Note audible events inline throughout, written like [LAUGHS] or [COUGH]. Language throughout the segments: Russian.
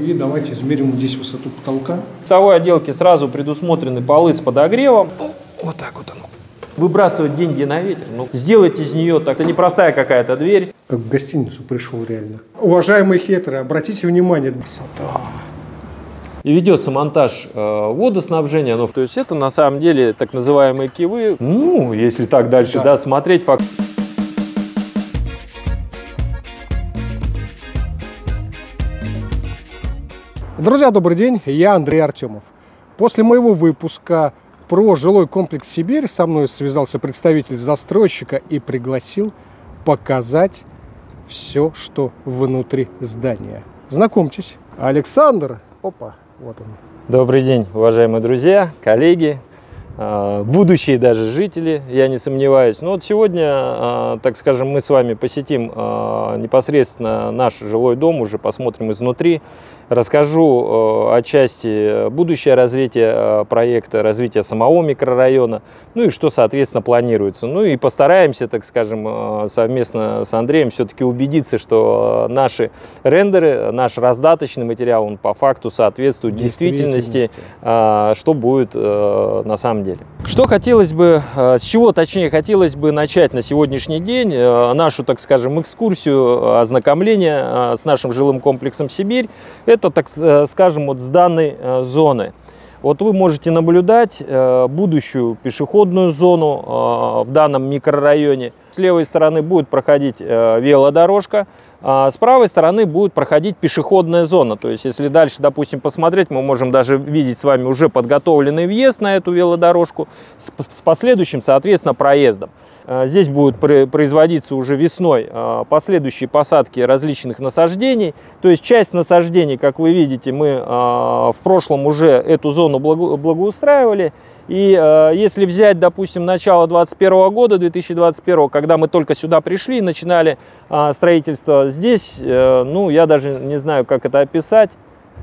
И давайте измерим здесь высоту потолка. В второй отделке сразу предусмотрены полы с подогревом. Вот так вот оно. Выбрасывать деньги на ветер. Ну, сделать из нее так. Это непростая какая-то дверь. Как в гостиницу пришел реально. Уважаемые хейтеры, обратите внимание. Красота. И ведется монтаж э, водоснабжения. Ну, то есть это на самом деле так называемые кивы. Ну, если так дальше, да, Да. смотреть факт. Друзья, добрый день. Я Андрей Артемов. После моего выпуска про жилой комплекс «Сибирь» со мной связался представитель застройщика и пригласил показать все, что внутри здания. Знакомьтесь, Александр. Опа, вот он. Добрый день, уважаемые друзья, коллеги, э, будущие даже жители, я не сомневаюсь. Ну вот сегодня, э, так скажем, мы с вами посетим э, непосредственно наш жилой дом, уже посмотрим изнутри, расскажу э, о части будущее развития э, проекта, развития самого микрорайона, ну и что, соответственно, планируется. Ну и постараемся, так скажем, э, совместно с Андреем все-таки убедиться, что э, наши рендеры, наш раздаточный материал, он по факту соответствует действительности, Действительности. что будет э, на самом деле. Что хотелось бы, э, с чего точнее хотелось бы начать на сегодняшний день э, нашу, так скажем, экскурсию, э, ознакомление э, с нашим жилым комплексом Сибирь, это, так э, скажем, вот с данной э, зоны. Вот вы можете наблюдать э, будущую пешеходную зону в данном микрорайоне. С левой стороны будет проходить велодорожка, а с правой стороны будет проходить пешеходная зона. То есть, если дальше, допустим, посмотреть, мы можем даже видеть с вами уже подготовленный въезд на эту велодорожку с, с последующим, соответственно, проездом. Э, Здесь будут пр- производиться уже весной э, последующие посадки различных насаждений. То есть часть насаждений, как вы видите, мы в прошлом уже эту зону благо- благоустраивали. И э, если взять, допустим, начало 2021 года, 2021, когда мы только сюда пришли, начинали э, строительство, здесь, э, ну, я даже не знаю, как это описать,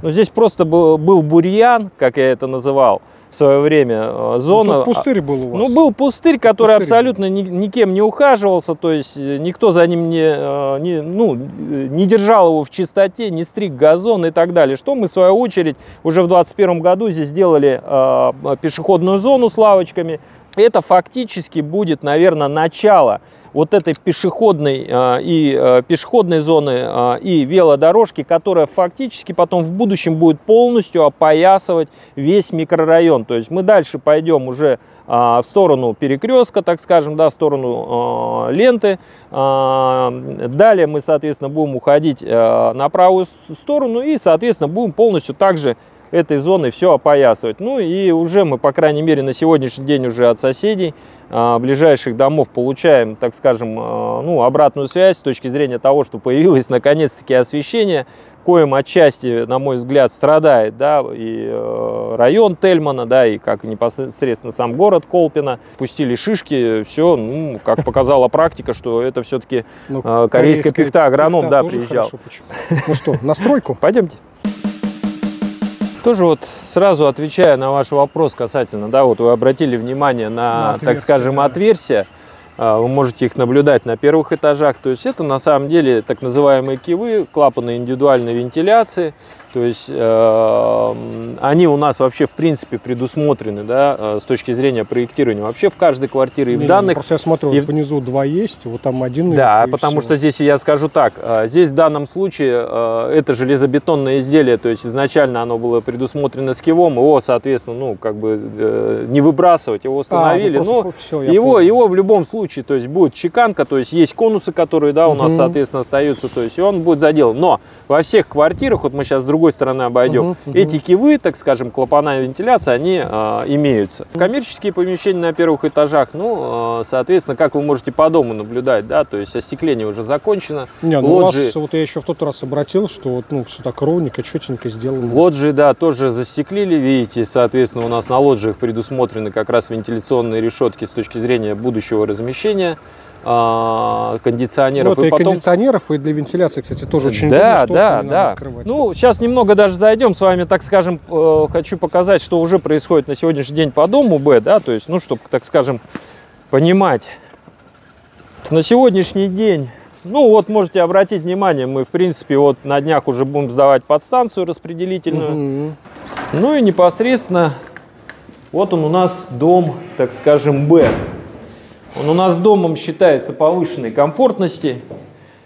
но здесь просто был, был бурьян, как я это называл в свое время, э, зона. Ну, пустырь был у вас. Ну, был пустырь, который Пустырь. абсолютно ни- никем не ухаживался, то есть э, никто за ним не, э, не, ну, не держал его в чистоте, не стриг газон и так далее. Что мы, в свою очередь, уже в 2021 году здесь сделали э, пешеходную зону с лавочками. Это фактически будет, наверное, начало вот этой пешеходной э, и э, пешеходной зоны э, и велодорожки, которая фактически потом в будущем будет полностью опоясывать весь микрорайон. То есть мы дальше пойдем уже в сторону перекрестка, так скажем, да, в сторону ленты. Далее мы, соответственно, будем уходить на правую сторону и, соответственно, будем полностью также этой зоной все опоясывать. Ну и уже мы, по крайней мере, на сегодняшний день уже от соседей а, ближайших домов получаем, так скажем, а, ну, обратную связь с точки зрения того, что появилось наконец-таки освещение, коим отчасти, на мой взгляд, страдает, да, и э, район Тельмана, да, и как непосредственно сам город Колпина. Пустили шишки, все, ну, как показала практика, что это все-таки Ну, э, корейская пихта, агроном, да, приезжал. хорошо? Ну что, на стройку? Пойдемте. Тоже вот сразу отвечая на ваш вопрос касательно, да, вот вы обратили внимание на, На так скажем, да. отверстия. А, Вы можете их наблюдать на первых этажах. То есть это на самом деле так называемые кивы, клапаны индивидуальной вентиляции. То есть э, они у нас вообще в принципе предусмотрены, да, э, с точки зрения проектирования вообще в каждой квартире и в ну, данных Просто я смотрю, и внизу два есть, вот там один. да, и потому всё. что здесь я скажу так, э, здесь в данном случае э, это железобетонное изделие, то есть изначально оно было предусмотрено скивом, его, соответственно, ну, как бы э, не выбрасывать, его установили, А, ну, всё, я его, понял. его в любом случае, то есть будет чеканка, то есть есть конусы, которые, да, у нас, Мгм. соответственно, остаются, то есть и он будет заделан. Но во всех квартирах, вот мы сейчас с другой стороны обойдем, Мгм, мгм. эти кивы, так скажем, клапана вентиляции, они э, имеются. Коммерческие помещения на первых этажах, ну, э, соответственно, как вы можете по дому наблюдать, да, то есть остекление уже закончено. Не, ну у лоджии, вас, вот я еще в тот раз обратил, что вот, ну, все так ровненько, четенько сделано. лоджии, да, тоже застеклили, видите, соответственно, у нас на лоджиях предусмотрены как раз вентиляционные решетки с точки зрения будущего размещения кондиционеров. это и, потом- кондиционеров, и для вентиляции, кстати, тоже очень да, удобно, что да, да. открывать. Ну, сейчас немного даже зайдем с вами, так скажем, э, хочу показать, что уже происходит на сегодняшний день по дому Б, да, то есть, ну, чтобы, так скажем, понимать. На сегодняшний день Ну вот можете обратить внимание, мы в принципе вот на днях уже будем сдавать подстанцию распределительную. Мгм. Ну и непосредственно вот он у нас дом, так скажем, Б. Он у нас домом считается повышенной комфортности.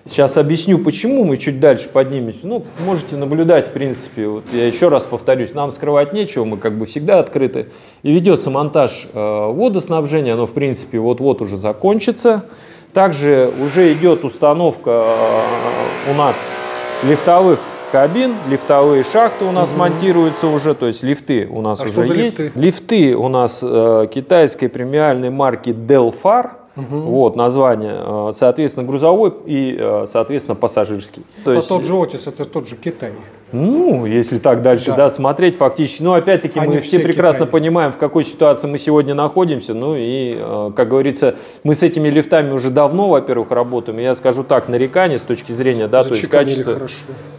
Сейчас объясню, почему мы чуть дальше поднимемся. Ну, можете наблюдать, в принципе, вот я еще раз повторюсь, нам скрывать нечего, мы как бы всегда открыты. И ведется монтаж э, водоснабжения, оно, в принципе, вот-вот уже закончится. Также уже идет установка э, у нас лифтовых кабин, лифтовые шахты у нас монтируются уже, то есть лифты у нас А уже есть. лифты? Лифты у нас э, китайской премиальной марки Delfar. Вот название, э, соответственно, грузовой и, э, соответственно, пассажирский. То Это есть, тот же Отис, это тот же Китай. ну, если так дальше, Да. да, смотреть фактически. Ну, опять-таки, Они мы все все прекрасно Китай. понимаем, в какой ситуации мы сегодня находимся. Ну и, э, как говорится, мы с этими лифтами уже давно, во-первых, работаем. Я скажу так, нарекание с точки зрения, да, то есть качества. хорошо.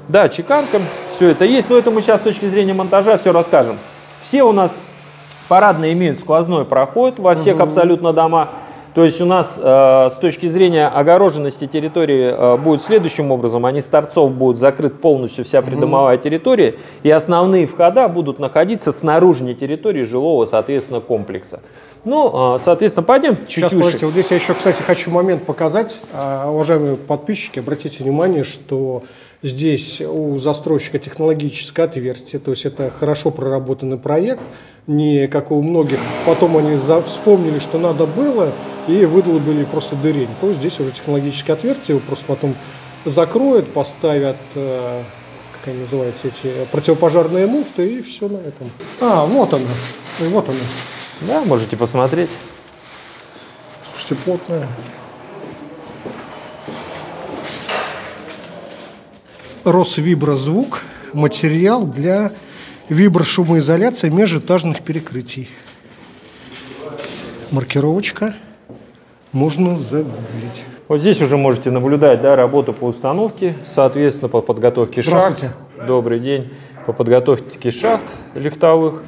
Да, чеканкам все это есть, но это мы сейчас с точки зрения монтажа все расскажем. Все у нас парадные имеют сквозной проход во всех абсолютно домах. То есть у нас э, с точки зрения огороженности территории э, будет следующим образом. Они с торцов будут закрыт полностью вся придомовая территория, и основные входа будут находиться с наружной территории жилого, соответственно, комплекса. Ну, э, соответственно, пойдем чуть Сейчас, выше. подождите, вот здесь я еще, кстати, хочу момент показать. А, Уважаемые подписчики, обратите внимание, что здесь у застройщика технологическое отверстие, то есть это хорошо проработанный проект, не как у многих. Потом они вспомнили, что надо было, и выдолбили просто дырень. То здесь уже технологическое отверстие, его просто потом закроют, поставят, э, как они называются, эти противопожарные муфты, и все на этом. А, вот она, вот она. Да, можете посмотреть. Слушайте, плотная. Росвиброзвук – материал для виброшумоизоляции межэтажных перекрытий. Маркировочка. Можно загуглить. Вот здесь уже можете наблюдать да, работу по установке, соответственно, по подготовке шахт. Здравствуйте. Добрый день. По подготовке шахт лифтовых,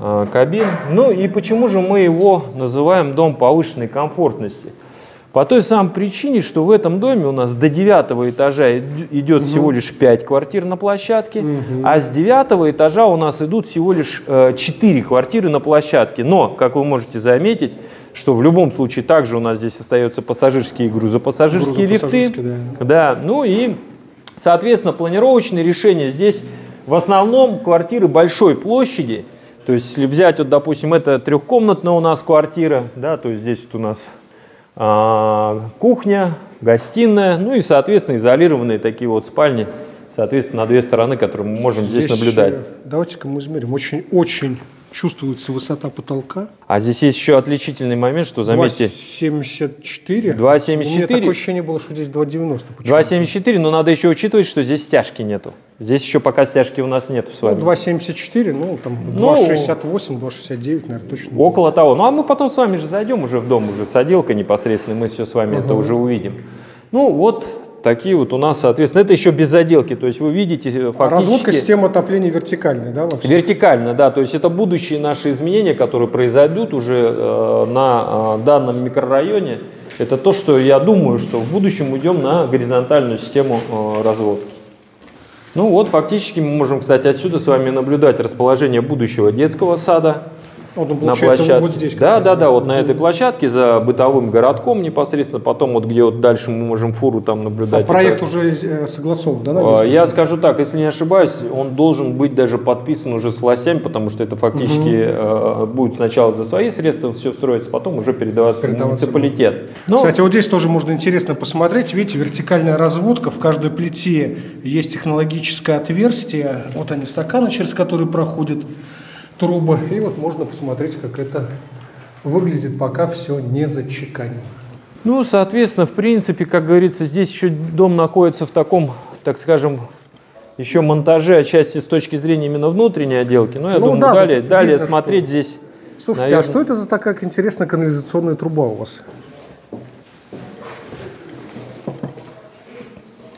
э, кабин. Ну и почему же мы его называем дом повышенной комфортности? По той самой причине, что в этом доме у нас до девятого этажа ид- идет всего лишь 5 квартир на площадке, а с девятого этажа у нас идут всего лишь 4 квартиры на площадке. Но, как вы можете заметить, что в любом случае также у нас здесь остаются пассажирские и грузопассажирские лифты. Грузопассажирские, Да, ну и, соответственно, планировочные решения здесь в основном квартиры большой площади. То есть, если взять, вот, допустим, это трехкомнатная у нас квартира, да, то есть здесь вот у нас а, кухня, гостиная, ну и, соответственно, изолированные такие вот спальни, соответственно, на две стороны, которые мы можем здесь, наблюдать. э, Давайте-ка мы измерим. Очень, очень чувствуется высота потолка. А здесь есть еще отличительный момент, что, заметьте, 2,74. 2,74. У меня такое ощущение было, что здесь 2,90. почему-то. 2,74, но надо еще учитывать, что здесь стяжки нету. Здесь еще пока стяжки у нас нету с вами. Ну, 2,74, ну, там, Ну, 2,68, 2,69, наверное, точно. Около того. Ну а мы потом с вами же зайдем уже в дом, уже с отделкой непосредственно, мы все с вами это уже увидим. Ну вот такие вот у нас, соответственно, это еще без заделки, то есть вы видите э, А фактически... разводка системы отопления вертикальная, да, во всем? Вертикально, да, то есть это будущие наши изменения, которые произойдут уже э, на э, данном микрорайоне. Это то, что я думаю, что в будущем уйдем на горизонтальную систему э, разводки. Ну вот, фактически мы можем, кстати, отсюда с вами наблюдать расположение будущего детского сада Вот он, на получается, площадке. вот здесь. да, да, да, вот на этой площадке за бытовым городком непосредственно. Потом вот где вот дальше мы можем фуру там А наблюдать. проект Это- уже э, согласован, да, на а, детский Я скажу так, если не ошибаюсь, он должен быть даже подписан уже с властями, потому что это фактически э, будет сначала за свои средства все строиться, потом уже передаваться, Передаваться в муниципалитет. Ну, Кстати, вот здесь тоже можно интересно посмотреть. Видите, вертикальная разводка. В каждой плите есть технологическое отверстие. Вот они, стаканы, через которые проходят трубы. И вот можно посмотреть, как это выглядит, пока все не зачеканено. ну, соответственно, в принципе, как говорится, здесь еще дом находится в таком, так скажем, еще монтаже отчасти с точки зрения именно внутренней отделки. Но я Ну думаю, да, далее, далее видно, смотреть здесь. Слушайте, наверное, а что это за такая интересная канализационная труба у вас?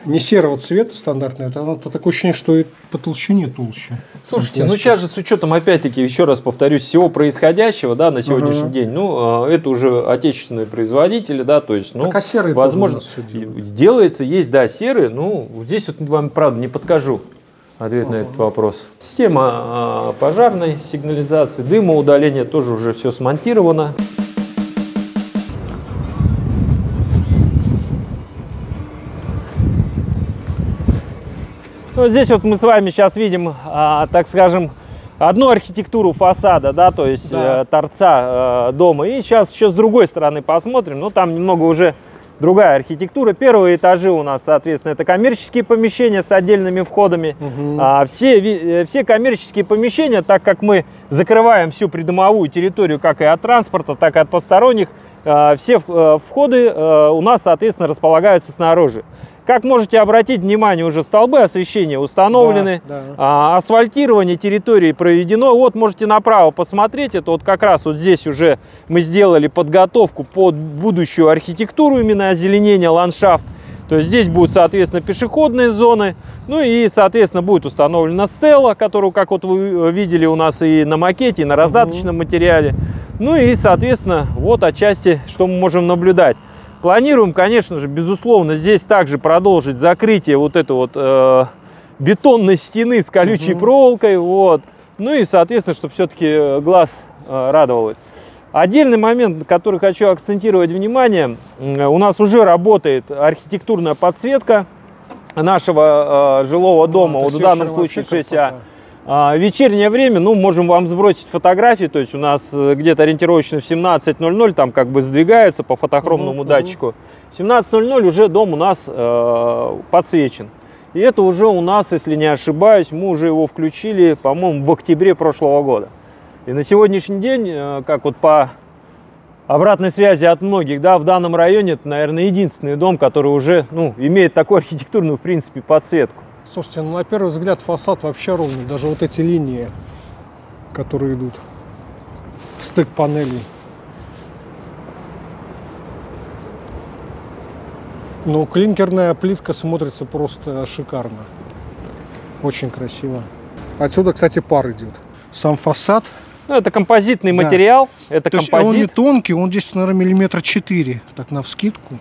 Не серого цвета стандартная, это, это такое ощущение, что и по толщине толще. Слушайте, ну сейчас же с учетом, опять-таки, еще раз повторюсь, всего происходящего, да, на сегодняшний ага. день, ну, а, это уже отечественные производители, да, то есть, ну, так, а серые возможно, делается, есть, да, серые, ну, здесь вот вам, правда, не подскажу ответ ага. на этот вопрос. Система а, пожарной сигнализации, дымоудаления тоже уже все смонтировано. Ну, здесь вот мы с вами сейчас видим, а, так скажем, одну архитектуру фасада, да, то есть да. э, торца э, дома. И сейчас еще с другой стороны посмотрим. Ну, там немного уже другая архитектура. Первые этажи у нас, соответственно, это коммерческие помещения с отдельными входами. Угу. А, все, э, все коммерческие помещения, так как мы закрываем всю придомовую территорию как и от транспорта, так и от посторонних, все э, входы э, у нас, соответственно, располагаются снаружи. Как можете обратить внимание, уже столбы освещения установлены, да, да. А, асфальтирование территории проведено. Вот можете направо посмотреть, это вот как раз вот здесь уже мы сделали подготовку под будущую архитектуру, именно озеленение ландшафт. То есть здесь будут, соответственно, пешеходные зоны, ну и, соответственно, будет установлена стела, которую, как вот вы видели у нас и на макете, и на раздаточном угу. материале. Ну и, соответственно, вот отчасти, что мы можем наблюдать. Планируем, конечно же, безусловно, здесь также продолжить закрытие вот этой вот э, бетонной стены с колючей угу. проволокой. Вот. Ну и, соответственно, чтобы все-таки э, глаз э, радовалось. Отдельный момент, на который хочу акцентировать внимание, у нас уже работает архитектурная подсветка нашего э, жилого дома, вот в данном случае 6А. А, вечернее время, ну, можем вам сбросить фотографии, то есть у нас э, где-то ориентировочно в 17.00 там как бы сдвигаются по фотохромному uh-huh, датчику. В 17.00 уже дом у нас э, подсвечен. И это уже у нас, если не ошибаюсь, мы уже его включили, по-моему, в октябре прошлого года. И на сегодняшний день, э, как вот по обратной связи от многих, да, в данном районе это, наверное, единственный дом, который уже, ну, имеет такую архитектурную, в принципе, подсветку. Слушайте, ну на первый взгляд фасад вообще ровный. Даже вот эти линии, которые идут. Стык панелей. Ну, клинкерная плитка смотрится просто шикарно. Очень красиво. Отсюда, кстати, пар идет. Сам фасад. Ну, это композитный да. материал. Это То композит. Есть, он не тонкий, он здесь, наверное, миллиметра четыре. Так, на вскидку.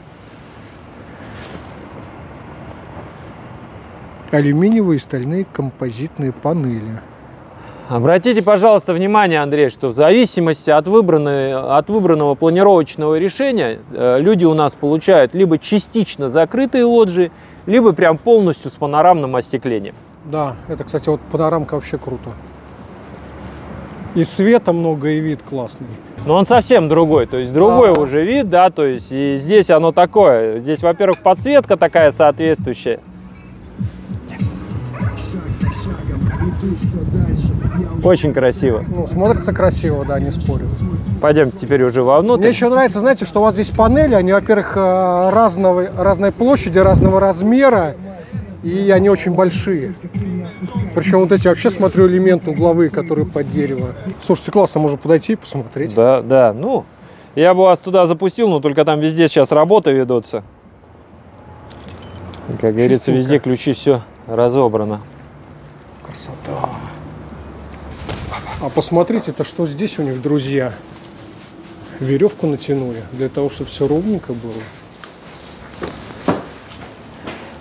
алюминиевые стальные композитные панели. Обратите, пожалуйста, внимание, Андрей, что в зависимости от, выбранной, от выбранного планировочного решения э, люди у нас получают либо частично закрытые лоджии, либо прям полностью с панорамным остеклением. Да, это, кстати, вот панорамка вообще круто. И света много, и вид классный. Но он совсем другой, то есть другой да. уже вид, да, то есть и здесь оно такое. Здесь, во-первых, подсветка такая соответствующая. Очень красиво. Ну, смотрится красиво, да, не спорю. Пойдем теперь уже вовнутрь. Мне еще нравится, знаете, что у вас здесь панели, они, во-первых, э, разного, разной площади, разного размера, и они очень большие. Причем вот эти вообще, смотрю, элементы угловые, которые под дерево. Слушайте, классно, можно подойти и посмотреть. Да, да, ну, я бы вас туда запустил, но только там везде сейчас работы ведутся. Как говорится, везде ключи все разобрано. Красота. А посмотрите, это что здесь у них, друзья. Веревку натянули для того, чтобы все ровненько было.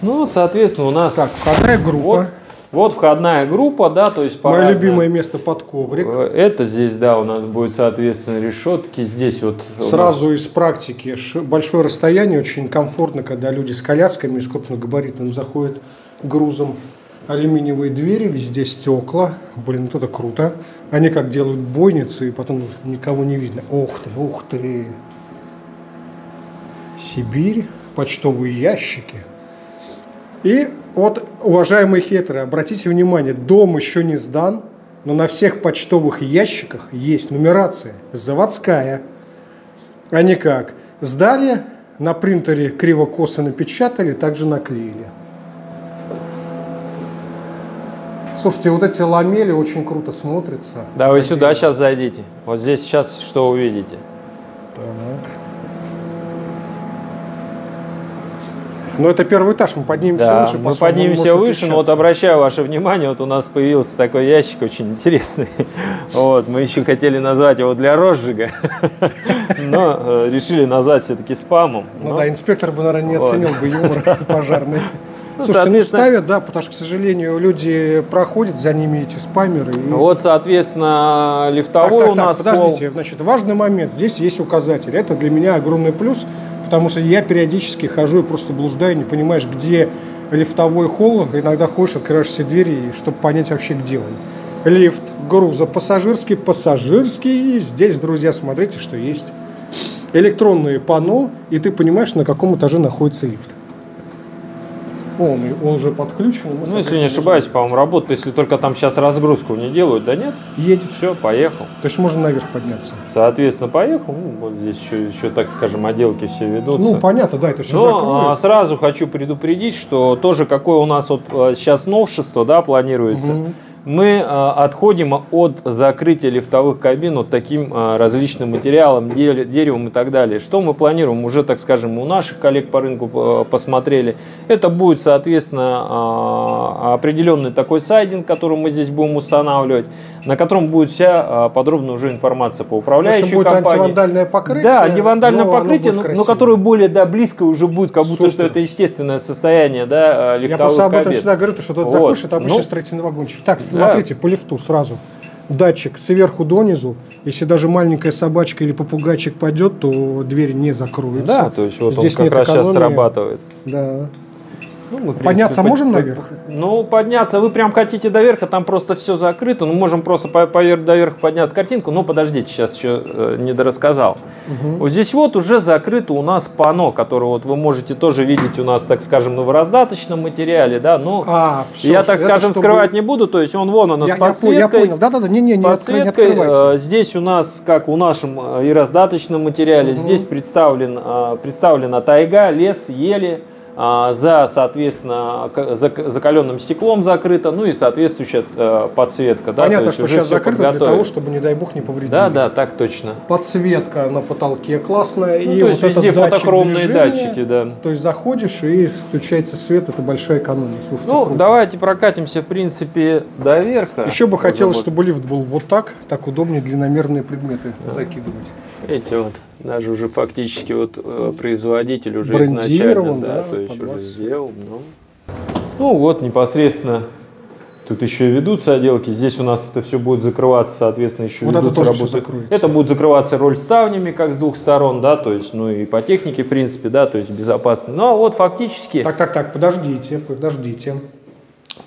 Ну, соответственно, у нас... Так, входная группа. Вот, вот входная группа, да, то есть парадная. Мое любимое место под коврик. Э, это здесь, да, у нас будет, соответственно, решетки. Здесь вот... Сразу нас... из практики. Большое расстояние, очень комфортно, когда люди с колясками, с крупногабаритным заходят грузом алюминиевые двери, везде стекла. Блин, вот это круто. Они как делают бойницы, и потом никого не видно. Ух ты, ух ты. Сибирь, почтовые ящики. И вот, уважаемые хетеры, обратите внимание, дом еще не сдан, но на всех почтовых ящиках есть нумерация заводская. Они как? Сдали, на принтере криво-косо напечатали, также наклеили. Слушайте, вот эти ламели очень круто смотрятся. Да, вы сюда сейчас зайдите. Вот здесь сейчас что увидите. Так. Но это первый этаж, мы поднимемся Да, выше. мы поднимемся выше, но вот отличаться. обращаю ваше внимание, вот у нас появился такой ящик очень интересный. [LAUGHS] Вот, мы еще хотели назвать его для розжига, [LAUGHS] но э, решили назвать все-таки спамом. Ну Но- да, инспектор бы, наверное, не Вот. оценил бы юмор [LAUGHS] пожарный. Ну, Слушайте, ну соответственно- ставят, да, потому что, к сожалению, люди проходят за ними эти спамеры. и- Вот, соответственно, Так, лифтовой так, у так, нас подождите, значит, важный момент. Здесь есть указатель. Это для меня огромный плюс, потому что я периодически хожу и просто блуждаю, не понимаешь, где лифтовой холл. Иногда ходишь, открываешь все двери, чтобы понять вообще, где он. Лифт, грузопассажирский, пассажирский. И здесь, друзья, смотрите, что есть электронные панно, и ты понимаешь, на каком этаже находится лифт. О, Он, уже подключен. мы, ну, если не ошибаюсь, по-моему, работает, если только там сейчас разгрузку не делают, да нет? Едет. Все, поехал. То есть можно наверх подняться. Соответственно, поехал. Ну, вот здесь еще, еще, так скажем, отделки все ведутся. Ну, понятно, да, это все Но закроет. а, сразу хочу предупредить, что тоже какое у нас вот сейчас новшество, да, планируется. Мы а, отходим от закрытия лифтовых кабин вот таким а, различным материалом, де- деревом и так далее. Что мы планируем? Уже, так скажем, у наших коллег по рынку а, посмотрели. Это будет, соответственно, определенный такой сайдинг, который мы здесь будем устанавливать, на котором будет вся а, подробная уже информация по управляющей будет компании. антивандальное покрытие. Да, антивандальное но покрытие, но, но которое более да, близко уже будет, как будто Супер. что это естественное состояние да, э, Я лифтовых просто об этом всегда говорю, то, что тут Вот. заходишь, это обычный Ну, строительный вагончик. Так, смотрите, по лифту сразу. Датчик сверху донизу. Если даже маленькая собачка или попугайчик пойдет, то дверь не закроется. Да, то есть вот Здесь он как раз сейчас экономии. срабатывает. Да. Ну, мы, принципе, Подняться по- можем наверх? Ну, подняться, вы прям хотите до верха, там просто все закрыто. Ну, можем просто по, поверх до верха подняться картинку. Но подождите, сейчас еще э, не дорассказал. Вот здесь вот уже закрыто у нас панно, которое вот вы можете тоже видеть у нас, так скажем, на раздаточном материале, да, но А, всё, я, так скажем, чтобы- скрывать не буду, то есть он вон Я, с я по- я подсветкой. понял. Да-да-да, не-не, не, откры- не подсветкой. открывайте. Э, Здесь у нас, как у нашем э, и раздаточном материале, здесь представлен, э, представлена тайга, лес, ели. А, За, соответственно, закаленным стеклом закрыто, ну и соответствующая э, подсветка. да, Понятно, есть что сейчас закрыто для того, чтобы, не дай бог, не повредили. Да, да, так точно. Подсветка на потолке классная. Ну, и то есть вот этот везде датчик фотохромные движения. датчики, да. То есть заходишь и включается свет, это большая экономия. Слушайте, Ну, круто. давайте прокатимся, в принципе, до верха. Еще бы хотелось, чтобы лифт был вот так, так удобнее длинномерные предметы закидывать. Видите, вот даже уже фактически вот э, производитель уже изначально, да, да, то есть уже сделал. Ну. ну вот непосредственно тут еще и ведутся отделки. Здесь у нас это все будет закрываться, соответственно, еще Вот это ведутся всё работы. Это будет закрываться роль ставнями, как с двух сторон, да, то есть, ну и по технике, в принципе, да, то есть безопасно. Ну а вот фактически. Так, так, так, подождите, подождите.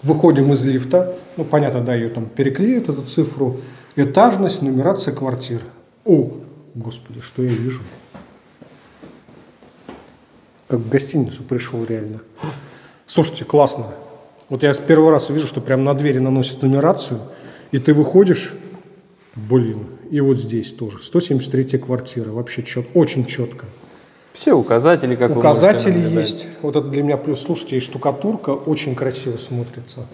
Выходим из лифта. Ну, понятно, да, ее там переклеят, эту цифру. Этажность, нумерация квартир. О, господи, что я вижу. Как в гостиницу пришел реально. Слушайте, классно. Вот я с первого раза вижу, что прям на двери наносят нумерацию, и ты выходишь, блин, и вот здесь тоже. 173 квартира, вообще чет, очень четко. Все указатели, как вы Указатели можете наблюдать. есть. Вот это для меня плюс. Слушайте, и штукатурка очень красиво смотрится.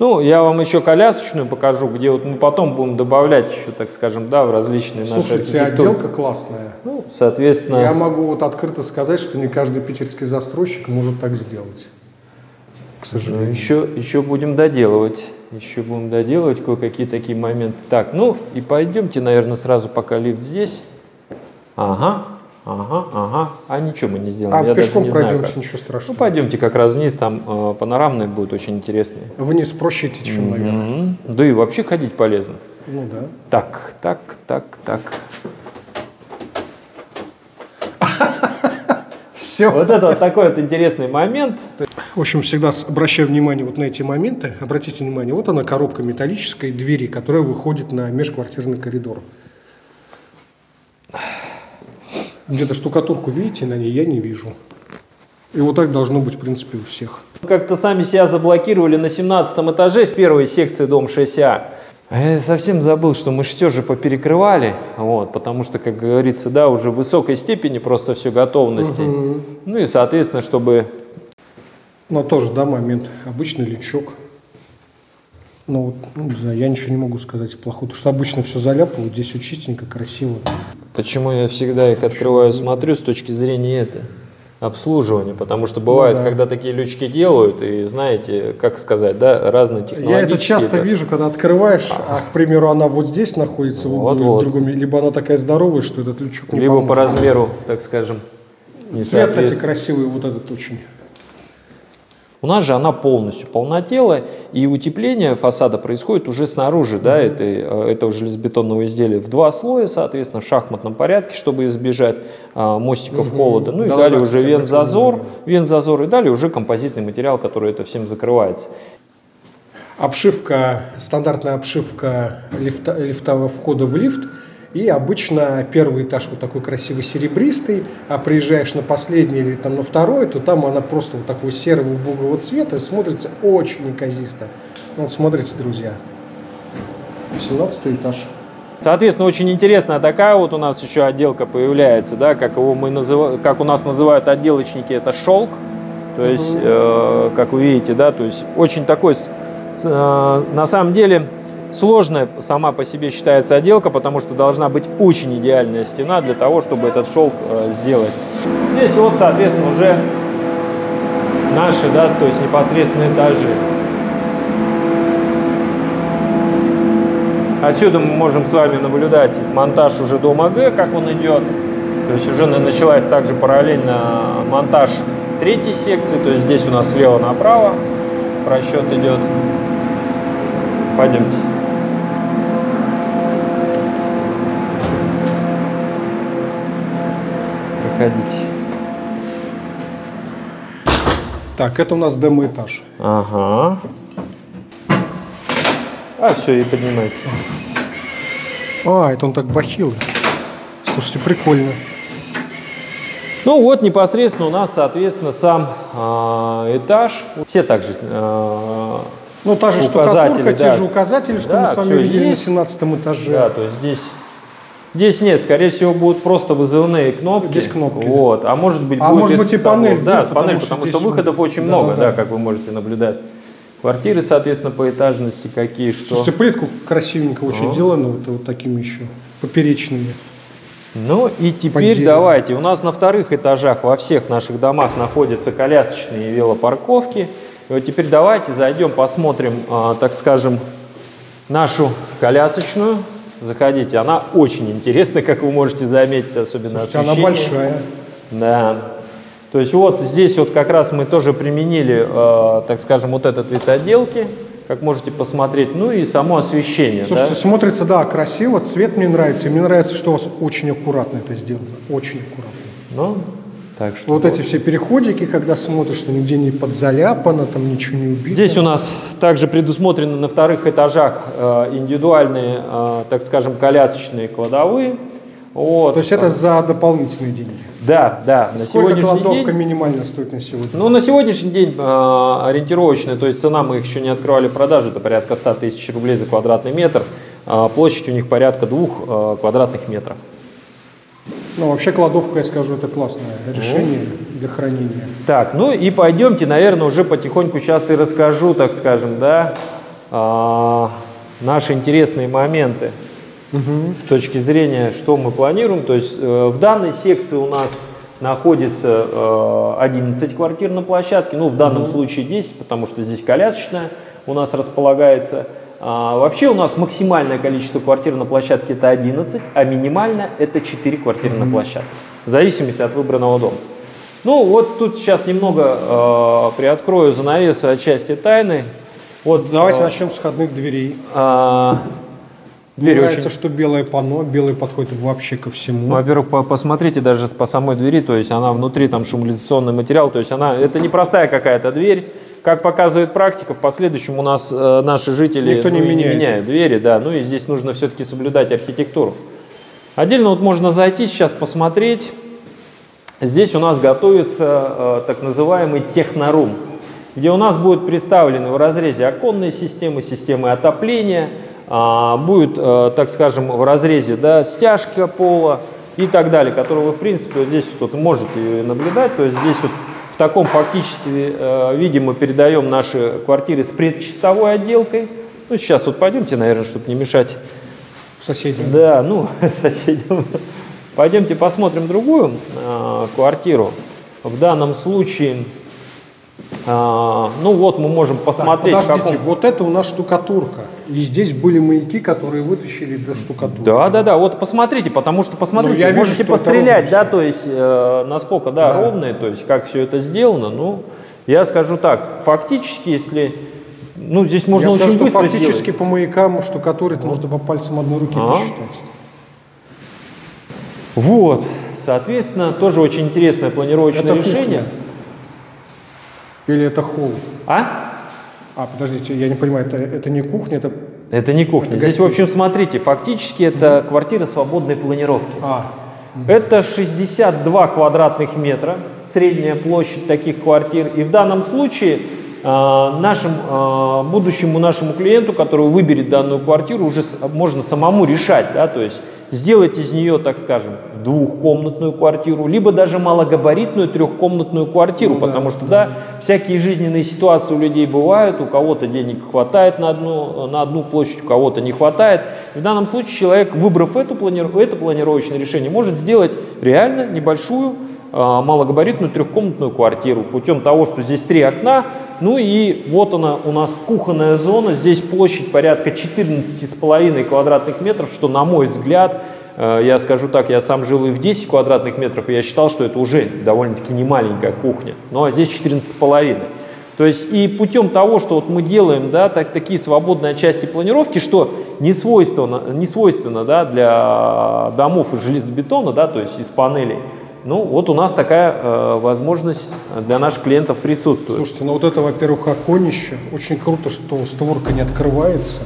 Ну, я вам еще колясочную покажу, где вот мы потом будем добавлять еще, так скажем, да, в различные наши Слушайте, отделка классная. Ну, соответственно, Я могу вот открыто сказать, что не каждый питерский застройщик может так сделать. К ну, сожалению. еще, еще будем доделывать. Еще будем доделывать кое-какие такие моменты. Так, ну и пойдемте, наверное, сразу пока лифт здесь. Ага, ага, ага. А ничего мы не сделаем. А Я пешком знаю, пройдемте, как. ничего Ну, страшного. пойдемте как раз вниз, там э, панорамный будет очень интересный. Вниз проще идти, чем наверх. Мгм. Да и вообще ходить полезно. Ну да. Так, так, так, так. Все. Вот это вот такой вот интересный момент. В общем, всегда обращаю внимание вот на эти моменты. Обратите внимание, вот она коробка металлической двери, которая выходит на межквартирный коридор. Где-то штукатурку видите на ней, я не вижу. И вот так должно быть, в принципе, у всех. Как-то сами себя заблокировали на 17 этаже в первой секции дом 6А. А я совсем забыл, что мы все же поперекрывали, вот, потому что, как говорится, да, уже в высокой степени просто все готовности. Ну и, соответственно, чтобы Но тоже, да, момент. Обычный лючок. Ну, вот, ну, не знаю, я ничего не могу сказать плохого, потому что обычно все заляпало, здесь все чистенько, красиво. Почему я всегда их открываю, смотрю с точки зрения это, обслуживания, потому что бывает, Ну да. когда такие лючки делают, и знаете, как сказать, да, разные технологии. Я это часто вижу, когда открываешь, а, к примеру, она вот здесь находится, в или Вот-вот. в другом, либо она такая здоровая, что этот лючок не Либо по поможет. размеру, так скажем, не Цвет, кстати, красивый, вот этот очень. У нас же она полностью полнотелая, и утепление фасада происходит уже снаружи да, этой, э, этого железобетонного изделия в два слоя, соответственно, в шахматном порядке, чтобы избежать а, мостиков холода. Ну и Да, далее да, уже обратил вент-зазор, и далее уже композитный материал, который это всем закрывается. Обшивка, стандартная обшивка лифта, лифтового входа в лифт. И обычно первый этаж вот такой красивый серебристый, а приезжаешь на последний или там на второй, то там она просто вот такого серого убогого цвета смотрится очень неказисто. Вот смотрите, друзья. 17 этаж. Соответственно, очень интересная такая вот у нас еще отделка появляется, да, как его мы называем, как у нас называют отделочники, это шелк. То есть, э, как вы видите, да, то есть очень такой, э, на самом деле, сложная сама по себе считается отделка, потому что должна быть очень идеальная стена для того, чтобы этот шелк э, сделать. Здесь вот, соответственно, уже наши, да, то есть непосредственно этажи. Отсюда мы можем с вами наблюдать монтаж уже дома Г, как он идет. То есть уже на- началась также параллельно монтаж третьей секции. То есть здесь у нас слева направо просчет идет. Пойдемте. Проходите. Так, это у нас демо-этаж. Ага. А, все, и поднимайте. А, это он так бахилый. Слушайте, прикольно. Ну вот непосредственно у нас, соответственно, сам а, этаж. Все также а, Ну, та же Указатели, штукатурка, те да. же указатели, что Да, мы с вами видели есть. на 17 этаже. да, то есть здесь здесь нет, скорее всего будут просто вызывные кнопки. Здесь кнопки. Вот, а может быть А будет может быть и панель Да, будет, с панель, потому что потому что, выходов очень да, много, да, да, как вы можете наблюдать. Квартиры, соответственно, по этажности какие, что. Слушайте, плитку красивенько очень сделано, вот, вот такими еще поперечными. Ну и теперь давайте. У нас на вторых этажах во всех наших домах находятся колясочные велопарковки. И вот теперь давайте зайдем, посмотрим, а, так скажем, нашу колясочную. Заходите. Она очень интересная, как вы можете заметить, особенно Слушайте, она освещение. большая. Да. То есть вот здесь вот как раз мы тоже применили, э, так скажем, вот этот вид отделки, как можете посмотреть, ну и само освещение. Слушайте, да? смотрится, да, красиво, цвет мне нравится. И мне нравится, что у вас очень аккуратно это сделано. Очень аккуратно. Ну, так что Вот эти все переходики, когда смотришь, что нигде не подзаляпано, там ничего не убито. Здесь у нас также предусмотрены на вторых этажах э, индивидуальные, э, так скажем, колясочные кладовые. Вот. То есть это за дополнительные деньги. Да, да. На Сколько кладовка день, минимально стоит на сегодня? ну, на сегодняшний день э, ориентировочная, то есть цена мы их еще не открывали продажу, это порядка 100 тысяч рублей за квадратный метр. Э, площадь у них порядка двух э, квадратных метров. Ну, вообще кладовка, я скажу, это классное решение для хранения. Так, ну и пойдемте, наверное, уже потихоньку сейчас и расскажу, так скажем, да, а, наши интересные моменты с точки зрения, что мы планируем. То есть э, в данной секции у нас находится э, 11 квартир на площадке, ну в данном случае 10, потому что здесь колясочная у нас располагается. А, вообще у нас максимальное количество квартир на площадке это 11, а минимально это 4 квартиры на площадке, в зависимости от выбранного дома. Ну, вот тут сейчас немного э, приоткрою занавесы от части тайны. Вот Давайте э, начнем с входных дверей. Мне дверь нравится, очень... что белое панно, белый подходит вообще ко всему. Ну, Во-первых, по- посмотрите даже по самой двери, то есть она внутри там шумоизоляционный материал, то есть она, это не простая какая-то дверь. Как показывает практика, в последующем у нас э, наши жители Никто не ну, меняет меняют двери, да, ну и здесь нужно все-таки соблюдать архитектуру. Отдельно вот можно зайти сейчас посмотреть. Здесь у нас готовится э, так называемый технорум, где у нас будут представлены в разрезе оконные системы, системы отопления, а, будет, э, так скажем, в разрезе да, стяжка пола и так далее, которые вы, в принципе, вот здесь вот можете наблюдать. То есть здесь вот в таком фактически э, виде мы передаем наши квартиры с предчистовой отделкой. Ну, сейчас вот пойдемте, наверное, чтобы не мешать В соседнем. да, ну, [LAUGHS] соседям. Пойдемте посмотрим другую а, квартиру. в данном случае, а, ну вот мы можем посмотреть. Так, подождите, каком... вот это у нас штукатурка. И здесь были маяки, которые вытащили до штукатурки. Да, да, да. Вот посмотрите, потому что посмотрите, ну, я можете вижу, пострелять, да, то есть э, насколько, да, да, ровные, то есть как все это сделано. Ну, я скажу так, фактически, если ну, здесь можно Я очень скажу, быстро что фактически делать. по маякам штукатурить можно по пальцам одной руки а? посчитать. Вот, соответственно, тоже очень интересное планировочное это решение. Кухня. Или это холл? А? А, подождите, я не понимаю, это, это не кухня, это... Это не кухня. Это Здесь, в общем, смотрите, фактически это mm. квартира свободной планировки. А. Mm. Это 62 квадратных метра, средняя площадь таких квартир. И в данном случае э, нашим, э, будущему нашему клиенту, который выберет данную квартиру, уже можно самому решать, да, то есть сделать из нее, так скажем, двухкомнатную квартиру, либо даже малогабаритную трехкомнатную квартиру, ну, потому да. что, да, всякие жизненные ситуации у людей бывают, у кого-то денег хватает на одну, на одну площадь, у кого-то не хватает. В данном случае человек, выбрав эту плани... это планировочное решение, может сделать реально небольшую а, малогабаритную трехкомнатную квартиру путем того, что здесь три окна, ну и вот она у нас кухонная зона, здесь площадь порядка 14,5 квадратных метров, что на мой взгляд, я скажу так, я сам жил и в 10 квадратных метров, и я считал, что это уже довольно-таки не маленькая кухня, ну а здесь 14,5. То есть и путем того, что вот мы делаем да, так, такие свободные части планировки, что не свойственно, не свойственно да, для домов из железобетона, да, то есть из панелей, ну, вот у нас такая э, возможность для наших клиентов присутствует. Слушайте, ну вот это, во-первых, оконище. Очень круто, что створка не открывается,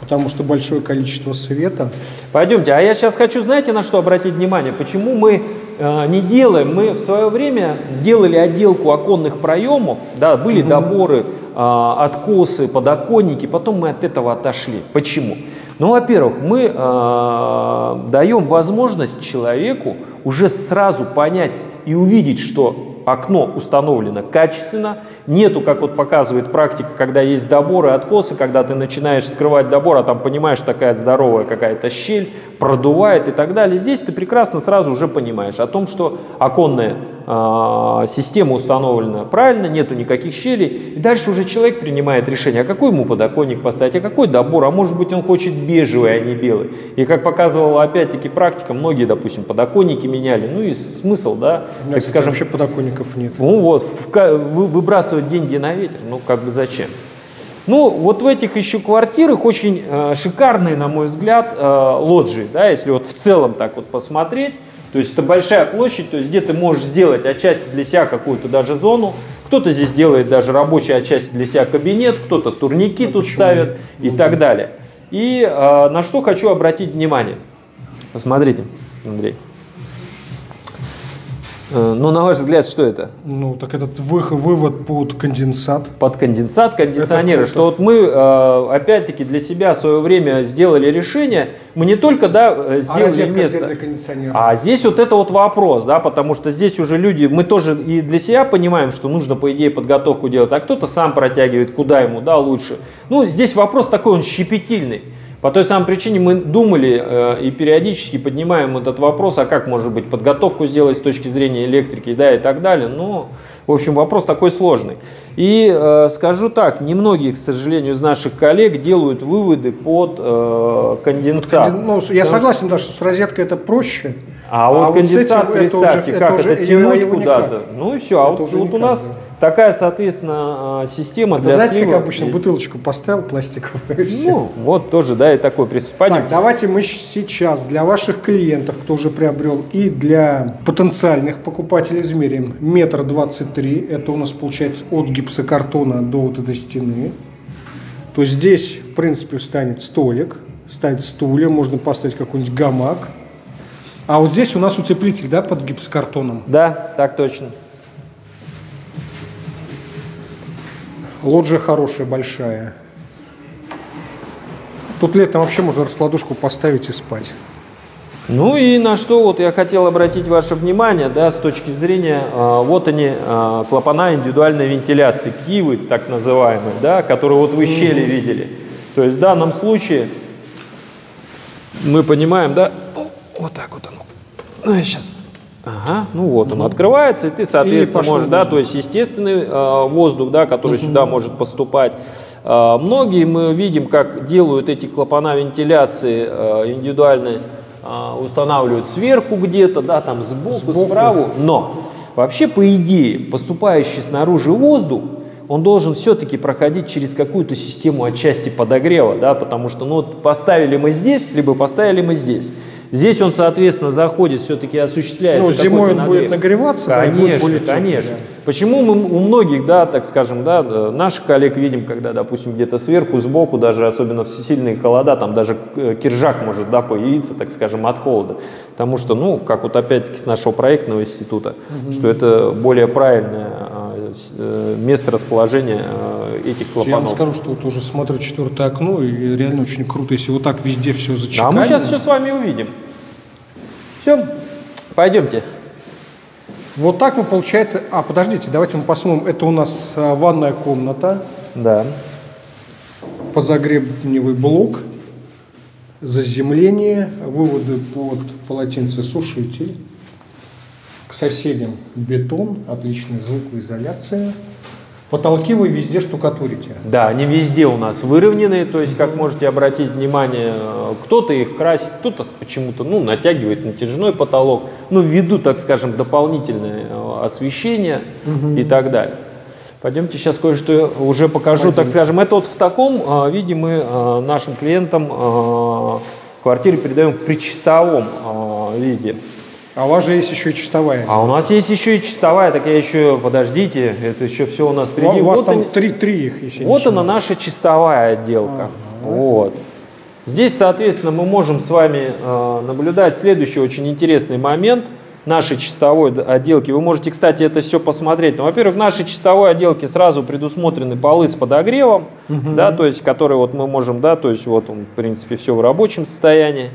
потому что большое количество света. Пойдемте, а я сейчас хочу, знаете, на что обратить внимание? Почему мы э, не делаем? Мы в свое время делали отделку оконных проемов, да, были угу. доборы, э, откосы, подоконники, потом мы от этого отошли. Почему? Ну, во-первых, мы э, даем возможность человеку уже сразу понять и увидеть, что окно установлено качественно, нету, как вот показывает практика, когда есть доборы, откосы, когда ты начинаешь скрывать добор, а там понимаешь, такая здоровая какая-то щель, продувает и так далее. Здесь ты прекрасно сразу уже понимаешь о том, что оконная э, система установлена правильно, нету никаких щелей. И дальше уже человек принимает решение, а какой ему подоконник поставить, а какой добор, а может быть он хочет бежевый, а не белый. И как показывала опять-таки практика, многие, допустим, подоконники меняли. Ну и смысл, да, У так скажем. вообще подоконников нет. Ну вот, в, выбрасывать деньги на ветер, ну как бы зачем? Ну, вот в этих еще квартирах очень э, шикарные, на мой взгляд, э, лоджии, да, если вот в целом так вот посмотреть. То есть это большая площадь, то есть где ты можешь сделать отчасти для себя какую-то даже зону. Кто-то здесь делает даже рабочий отчасти для себя кабинет, кто-то турники а тут почему? ставит и так далее. И э, на что хочу обратить внимание. Посмотрите, Андрей. Э, ну, на ваш взгляд, что это? Ну, так этот вывод под конденсат. Под конденсат, кондиционеры. Что вот мы, э, опять-таки, для себя в свое время сделали решение, мы не только, да, э, а сделали а место. Для кондиционера? А здесь вот это вот вопрос, да, потому что здесь уже люди, мы тоже и для себя понимаем, что нужно, по идее, подготовку делать, а кто-то сам протягивает, куда ему, да, лучше. Ну, здесь вопрос такой, он щепетильный. По той самой причине мы думали э, и периодически поднимаем этот вопрос, а как может быть подготовку сделать с точки зрения электрики да, и так далее. Но, в общем, вопрос такой сложный. И э, скажу так, немногие, к сожалению, из наших коллег делают выводы под э, конденсат. Ну, я согласен, да, что с розеткой это проще. А, а вот а конденсат, вот представьте, это уже, как это, это тянуть куда-то. Ну и все, а вот, вот у нас... Да такая, соответственно, а, система Это для знаете, слива. как обычно бутылочку поставил пластиковую. Ну, вот тоже, да, и такой присутствие. Так, давайте мы сейчас для ваших клиентов, кто уже приобрел, и для потенциальных покупателей измерим метр двадцать три. Это у нас получается от гипсокартона до вот этой стены. То есть здесь, в принципе, встанет столик, станет стулья, можно поставить какой-нибудь гамак. А вот здесь у нас утеплитель, да, под гипсокартоном? Да, так точно. Лоджия хорошая, большая. Тут летом вообще можно раскладушку поставить и спать. Ну и на что вот я хотел обратить ваше внимание, да, с точки зрения, э, вот они, э, клапана индивидуальной вентиляции, кивы так называемые, да, которые вот вы щели видели. То есть в данном случае мы понимаем, да, вот так вот оно. Ну, я сейчас Ага, ну вот он открывается, и ты, соответственно, И можешь, да, воздух. то есть естественный э, воздух, да, который сюда может поступать. Э, многие мы видим, как делают эти клапана вентиляции э, индивидуальные, э, устанавливают сверху где-то, да, там сбоку, Сбоку. справа. Но вообще, по идее, поступающий снаружи воздух, он должен все-таки проходить через какую-то систему отчасти подогрева, да, потому что, ну, поставили мы здесь, либо поставили мы здесь. Здесь он, соответственно, заходит, все-таки осуществляется. Ну, зимой он будет нагрев. нагреваться, да, и будет Конечно, более конечно. да. Почему мы у многих, да, так скажем, да, наших коллег видим, когда, допустим, где-то сверху, сбоку, даже особенно в сильные холода, там даже э, киржак может, да, появиться, так скажем, от холода. Потому что, ну, как вот опять-таки с нашего проектного института, что это более э, место расположения э, этих Я вам клапанов. скажу, что вот уже смотрю четвертое окно, и реально очень круто, если вот так везде все А зачеканено. мы сейчас все с вами увидим. Все, пойдемте. Вот так вы, получается... А, подождите, давайте мы посмотрим. Это у нас а, ванная комната, Да. позагребневый блок, заземление, выводы под полотенцесушитель. К соседям бетон, отличная звукоизоляция. Потолки вы везде штукатурите. Да, они везде у нас выровнены, то есть, как можете обратить внимание, э, кто-то их красит, кто-то почему-то, ну, натягивает натяжной потолок, ну, ввиду, так скажем, дополнительное э, освещение и так далее. Пойдемте сейчас кое-что уже покажу, так скажем. Это вот в таком э, виде мы нашим клиентам квартиры передаем в причистовом виде. А у вас же есть еще и чистовая. А у нас есть еще и чистовая, так я еще, подождите, это еще все у нас впереди. у вас Вот там три, три их, если вот она наша чистовая отделка. Вот. Здесь, соответственно, мы можем с вами э, наблюдать следующий очень интересный момент нашей чистовой отделки. Вы можете, кстати, это все посмотреть. Ну, во-первых, в нашей чистовой отделке сразу предусмотрены полы с подогревом, да, то есть, которые вот мы можем, да, то есть, вот он, в принципе, все в рабочем состоянии,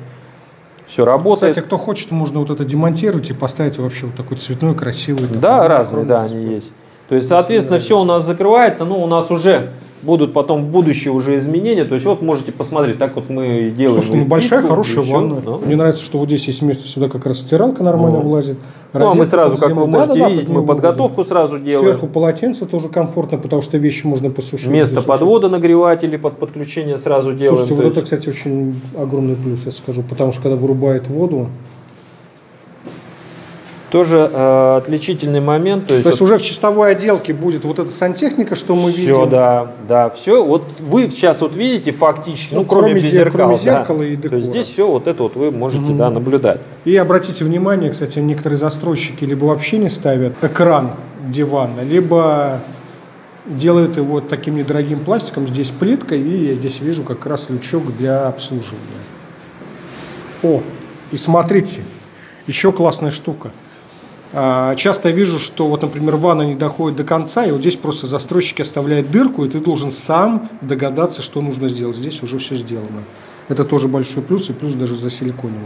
все работает. Кстати, кто хочет, можно вот это демонтировать и поставить вообще вот такой цветной, красивый. такой, Да, разные, да, они есть. То есть, соответственно, все у нас закрывается, ну, у нас уже будут потом в будущее уже изменения. То есть, вот можете посмотреть, так вот мы делаем. Слушай, ну большая, плитку, хорошая ванна. ну. Мне нравится, что вот здесь есть место сюда как раз стиралка нормально влазит. Ну, а мы сразу, как вы можете Да-да-да, видеть, мы подготовку сразу делаем. Сверху полотенце тоже комфортно, потому что вещи можно посушить. Место засушить. подвода нагревателей под подключение сразу делаем. Слушайте, вот это, есть кстати, очень огромный плюс, я скажу, потому что когда вырубает воду, Тоже э, отличительный момент. То есть, то есть вот уже в чистовой отделке будет вот эта сантехника, что мы все, видим. да, да, все. Вот вы сейчас вот видите фактически, ну, Ну, кроме, кроме зер- зеркал, кроме да. зеркала и То декора. есть здесь все вот это вот вы можете, да, наблюдать. И обратите внимание, кстати, некоторые застройщики либо вообще не ставят экран дивана, либо делают его таким недорогим пластиком, здесь плитка, и я здесь вижу как раз лючок для обслуживания. О, и смотрите, еще классная штука. А, Часто вижу, что вот, например, ванна не доходит до конца, и вот здесь просто застройщики оставляют дырку, и ты должен сам догадаться, что нужно сделать. Здесь уже все сделано. Это тоже большой плюс, и плюс даже засиликонено.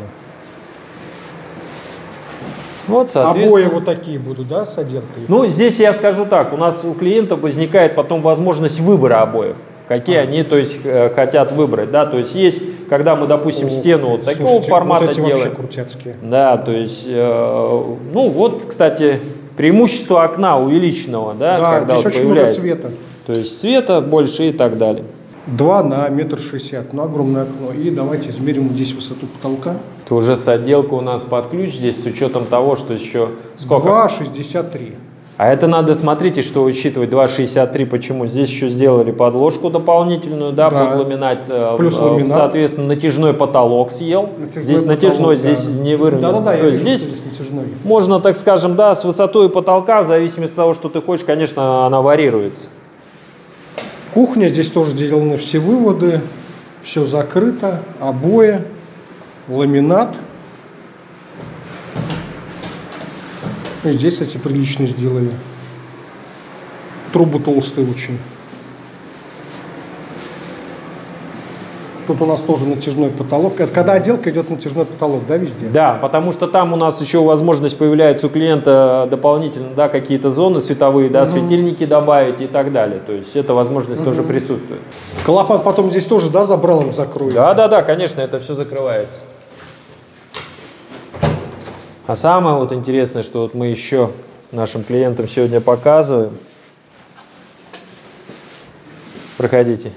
Вот. Обои вот такие будут, да, с отделкой? Ну, здесь я скажу так, у нас у клиентов возникает потом возможность выбора обоев. Какие А. они, то есть, э, хотят выбрать, да, то есть есть, когда мы, допустим, стену вот такого слушайте, формата вот эти делаем. вообще крутяцкие. Да, то есть, э, ну вот, кстати, преимущество окна увеличенного, да, Да, когда здесь вот очень много появляется. света. То есть света больше и так далее. Два на метр шестьдесят, ну огромное окно. И давайте измерим здесь высоту потолка. Это уже с отделкой у нас под ключ здесь, с учетом того, что еще сколько? Два шестьдесят три. А это надо, смотрите, что учитывать 2,63, почему здесь еще сделали подложку дополнительную, да, Да. под ламинат, э, Плюс э, ламинат. соответственно, натяжной потолок съел, Натяжной здесь потолок, натяжной, да. здесь не выровнен. Да-да-да, я вижу, здесь здесь натяжной. можно, так скажем, да, с высотой потолка, в зависимости от того, что ты хочешь, конечно, она варьируется. Кухня, здесь тоже сделаны все выводы, все закрыто, обои, ламинат. И здесь, кстати, прилично сделали. Трубы толстые очень. Тут у нас тоже натяжной потолок. Это когда отделка идет натяжной потолок, да, везде? Да, потому что там у нас еще возможность появляется у клиента дополнительно, да, какие-то зоны световые, да, светильники добавить и так далее. То есть эта возможность тоже присутствует. Клапан потом здесь тоже, да, забралом закроется? Да, да, да, конечно, это все закрывается. А самое вот интересное, что вот мы еще нашим клиентам сегодня показываем. Проходите.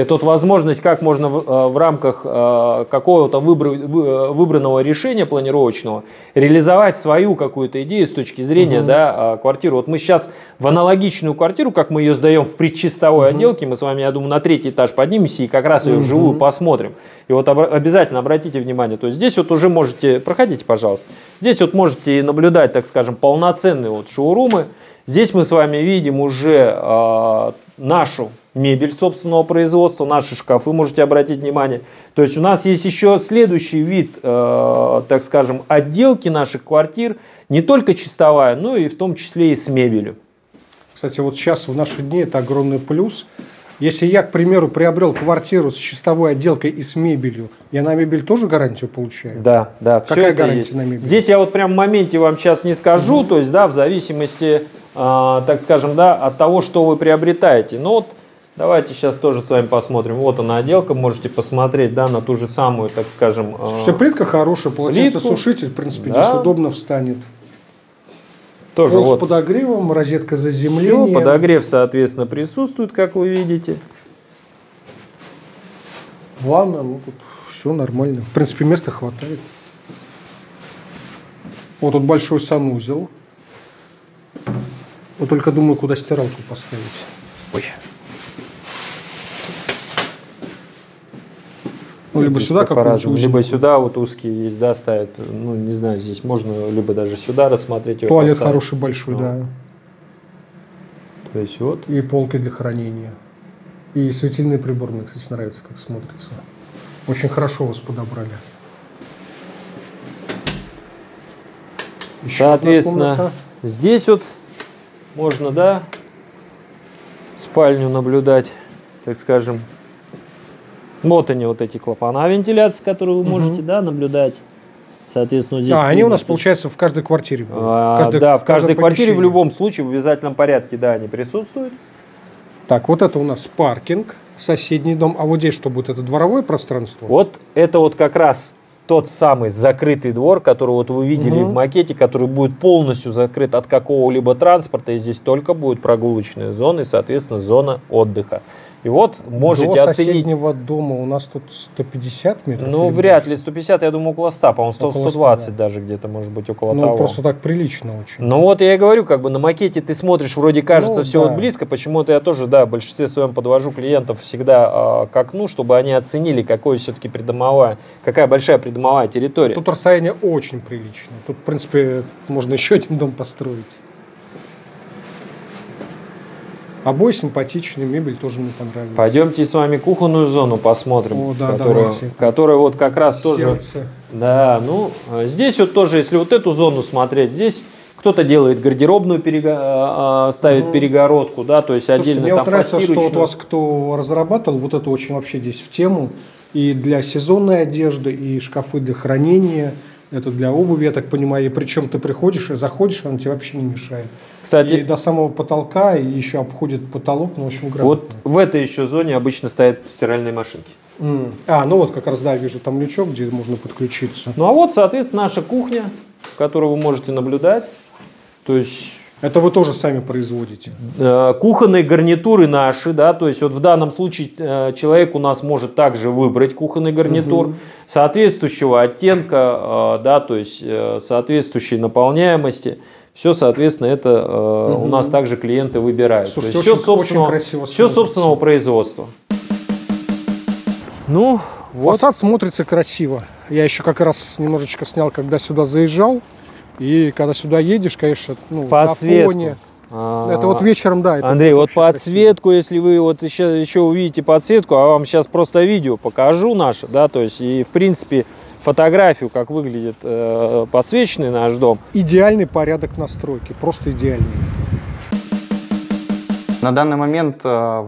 Это вот возможность, как можно в, э, в рамках э, какого-то выбор, э, выбранного решения планировочного реализовать свою какую-то идею с точки зрения угу. да, квартиры. Вот мы сейчас в аналогичную квартиру, как мы ее сдаем в предчистовой угу. отделке, мы с вами, я думаю, на третий этаж поднимемся и как раз ее угу. вживую посмотрим. И вот об, обязательно обратите внимание, то есть здесь вот уже можете, проходите, пожалуйста, здесь вот можете наблюдать, так скажем, полноценные вот шоурумы. Здесь мы с вами видим уже э, нашу мебель собственного производства, наши шкафы, можете обратить внимание. То есть у нас есть еще следующий вид, э, так скажем, отделки наших квартир, не только чистовая, но и в том числе и с мебелью. Кстати, вот сейчас в наши дни это огромный плюс. Если я, к примеру, приобрел квартиру с чистовой отделкой и с мебелью, я на мебель тоже гарантию получаю? Да, да. Какая гарантия есть. на мебель? Здесь я вот прям в моменте вам сейчас не скажу, mm-hmm. то есть, да, в зависимости, э, так скажем, да, от того, что вы приобретаете. Но вот Давайте сейчас тоже с вами посмотрим. Вот она отделка, можете посмотреть, да, на ту же самую, так скажем. Слушайте, плитка хорошая, полотенцесушитель, в принципе, да. здесь удобно встанет. Тоже Пол вот. с подогревом, розетка заземления. Все, подогрев, соответственно, присутствует, как вы видите. Ванна, ну тут все нормально. В принципе, места хватает. Вот тут большой санузел. Вот только думаю, куда стиралку поставить. Ой. Ну, либо сюда как по Либо сюда вот узкие есть, да, ставят. Ну, не знаю, здесь можно либо даже сюда рассмотреть. Туалет поставить. хороший, большой, ну. да. То есть вот. И полки для хранения. И светильные приборы мне, кстати, нравится, как смотрится. Очень хорошо вас подобрали. Еще Соответственно, здесь вот можно, да, спальню наблюдать, так скажем, вот они, вот эти клапана вентиляции, которые вы можете, угу. да, наблюдать. Соответственно, здесь. А, они у нас, получается, в каждой квартире. А, в каждой, да, в каждой квартире в любом случае в обязательном порядке, да, они присутствуют. Так, вот это у нас паркинг, соседний дом. А вот здесь что будет? Это дворовое пространство? Вот это вот как раз тот самый закрытый двор, который вот вы видели угу. в макете, который будет полностью закрыт от какого-либо транспорта, и здесь только будет прогулочная зона и, соответственно, зона отдыха. И вот можете До оценить... соседнего дома у нас тут 150 метров? Ну, вряд больше? ли 150, я думаю, около 100, по-моему, 100, 120 100, да. даже где-то, может быть, около ну, того. Ну, просто так прилично очень. Ну, вот я и говорю, как бы на макете ты смотришь, вроде кажется ну, все да. вот близко, почему-то я тоже, да, в большинстве своем подвожу клиентов всегда э, к окну, чтобы они оценили, какой все-таки придомовая, какая большая придомовая территория. Тут расстояние очень приличное. Тут, в принципе, можно [LAUGHS] еще один дом построить. Обои симпатичные, мебель тоже мне понравилась. Пойдемте с вами кухонную зону посмотрим. О, да, которая, давайте. которая вот как раз Сердце. тоже... Да, ну, здесь вот тоже, если вот эту зону смотреть, здесь кто-то делает гардеробную, перего... А, а, ставит ну, перегородку, да, то есть Слушайте, отдельно мне там вот нравится, что вот вас кто разрабатывал, вот это очень вообще здесь в тему. И для сезонной одежды, и шкафы для хранения – это для обуви, я так понимаю. И причем ты приходишь и заходишь, он тебе вообще не мешает. Кстати, и до самого потолка, и еще обходит потолок, ну, в общем, грамотно. Вот в этой еще зоне обычно стоят стиральные машинки. Mm. А, ну вот как раз, да, вижу там лючок, где можно подключиться. Ну а вот, соответственно, наша кухня, которую вы можете наблюдать. То есть это вы тоже сами производите? Э, кухонные гарнитуры наши, да, то есть вот в данном случае э, человек у нас может также выбрать кухонный гарнитур угу. соответствующего оттенка, э, да, то есть соответствующей наполняемости. Все, соответственно, это угу. у нас также клиенты выбирают. Слушайте, очень, все собственного, очень красиво все собственного производства. Ну, вот. Фасад смотрится красиво. Я еще как раз немножечко снял, когда сюда заезжал. И когда сюда едешь, конечно, ну, Подсветку. на фоне. А, это вот вечером, да. Андрей, вот подсветку, красиво. если вы вот еще, еще увидите подсветку, а вам сейчас просто видео покажу наше, да, то есть и в принципе фотографию, как выглядит э, подсвеченный наш дом. Идеальный порядок настройки, просто идеальный. На данный момент э,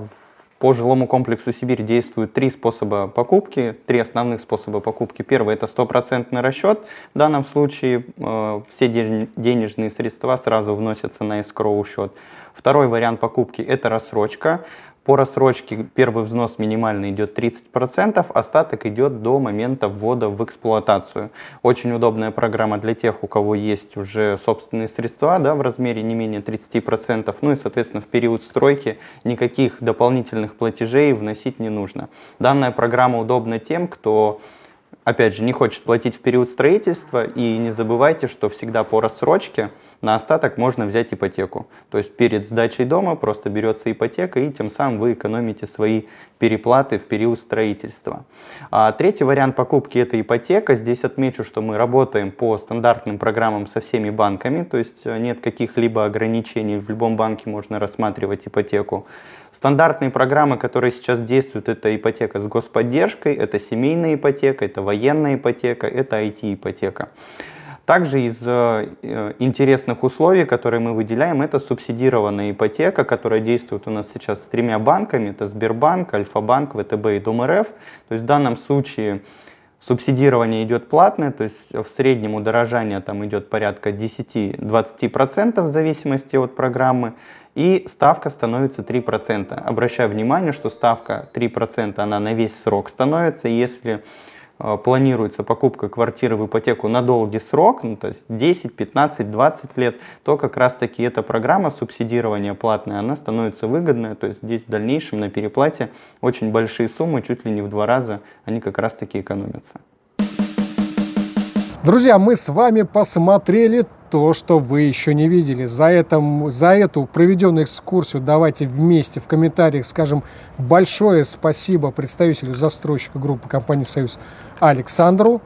по жилому комплексу Сибирь действуют три способа покупки, три основных способа покупки. Первый – это стопроцентный расчет. В данном случае э, все денежные средства сразу вносятся на escrow счет. Второй вариант покупки – это рассрочка. По рассрочке первый взнос минимальный идет 30%, остаток идет до момента ввода в эксплуатацию. Очень удобная программа для тех, у кого есть уже собственные средства да, в размере не менее 30%. Ну и, соответственно, в период стройки никаких дополнительных платежей вносить не нужно. Данная программа удобна тем, кто опять же, не хочет платить в период строительства, и не забывайте, что всегда по рассрочке на остаток можно взять ипотеку. То есть перед сдачей дома просто берется ипотека, и тем самым вы экономите свои переплаты в период строительства. А третий вариант покупки – это ипотека. Здесь отмечу, что мы работаем по стандартным программам со всеми банками, то есть э, нет каких-либо ограничений, в любом банке можно рассматривать ипотеку. Стандартные программы, которые сейчас действуют, это ипотека с господдержкой, это семейная ипотека, это военная ипотека, это IT-ипотека. Также из э, интересных условий, которые мы выделяем, это субсидированная ипотека, которая действует у нас сейчас с тремя банками. Это Сбербанк, Альфа-банк, ВТБ и Дом. То есть в данном случае субсидирование идет платное, то есть в среднем удорожание там идет порядка 10-20% в зависимости от программы, и ставка становится 3%. Обращаю внимание, что ставка 3% она на весь срок становится, если Э, планируется покупка квартиры в ипотеку на долгий срок, ну, то есть 10, 15, 20 лет, то как раз таки эта программа субсидирования платная, она становится выгодная, то есть здесь в дальнейшем на переплате очень большие суммы, чуть ли не в два раза, они как раз таки экономятся. Друзья, мы с вами посмотрели то, что вы еще не видели. За, это, за эту проведенную экскурсию давайте вместе в комментариях скажем большое спасибо представителю застройщика группы компании «Союз» Александру.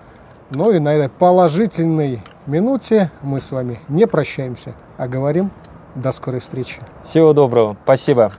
Ну и на этой положительной минуте мы с вами не прощаемся, а говорим до скорой встречи. Всего доброго. Спасибо.